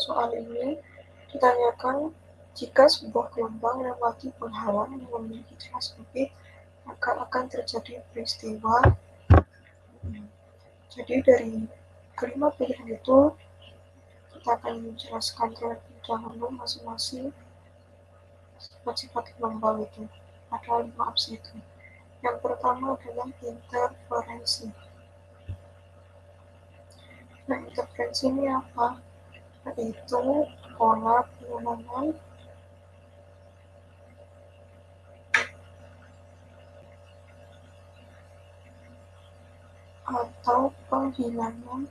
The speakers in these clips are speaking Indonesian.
soal ini ditanyakan jika sebuah gelombang melewati penghalang yang memiliki jelas orbit, maka akan terjadi peristiwa. Jadi dari kelima pilihan itu kita akan menjelaskan terlebih dahulu masing-masing sifat-sifat gelombang itu. Ada lima opsi itu. Yang pertama adalah interferensi. Nah, interferensi ini apa? Yaitu pola pengulangan atau penghilangan.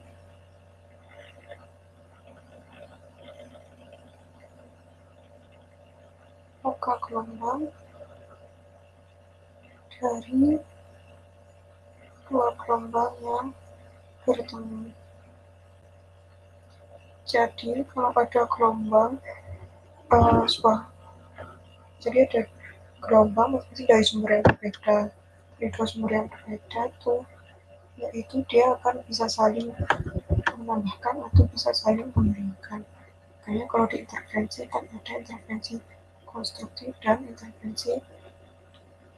Muka gelombang dari dua gelombang yang bertemu. Jadi kalau ada gelombang uh, sebuah jadi ada gelombang itu dari sumber yang berbeda. Dari sumber yang berbeda tuh yaitu dia akan bisa saling menambahkan atau bisa saling menghilangkan makanya kalau diintervensi kan ada intervensi konstruktif dan intervensi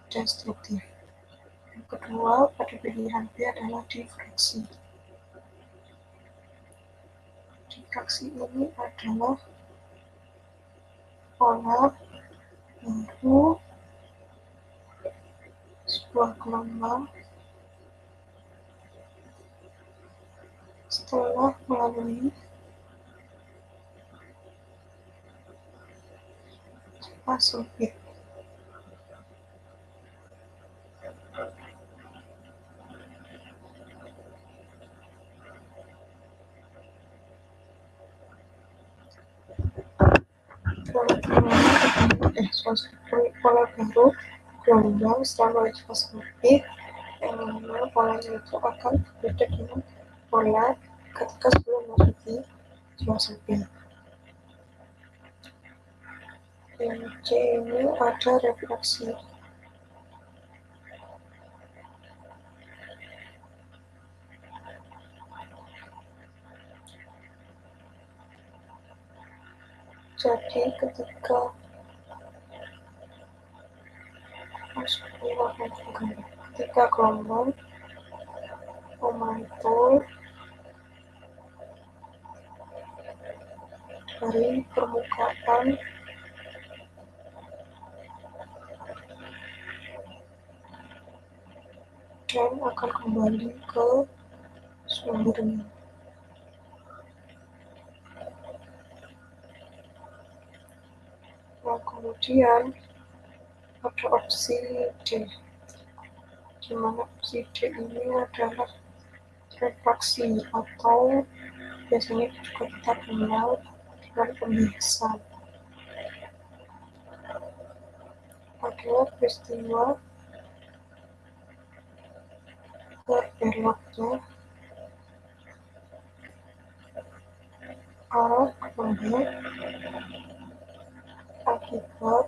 destruktif. Yang kedua pada pilihan B adalah difraksi Fraksi ini adalah pola baru sebuah gelombang setelah melalui cepat. Pola baru gelombang menuju fase orbit yang mana polanya itu akan berbeda dengan pola ketika sebelum fase orbit. Yang C ini ada refleksi. Jadi ketika ketika gelombang memantul dari permukaan. Dan akan kembali ke sumbernya. Nah, kemudian ada opsi D, di mana opsi D ini adalah refraksi atau biasanya juga kita kenal dengan pembiasan. Adalah peristiwa berbeloknya arah kemudian akibat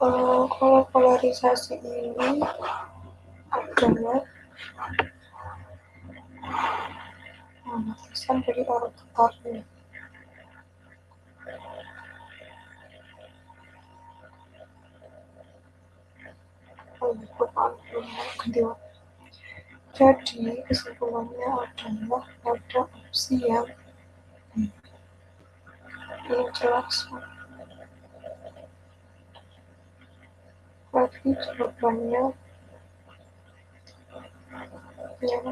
Kalau polarisasi ini adalah pesan dari kedua jadi kesimpulannya adalah ada opsi yang ini jelas отлично понял. Я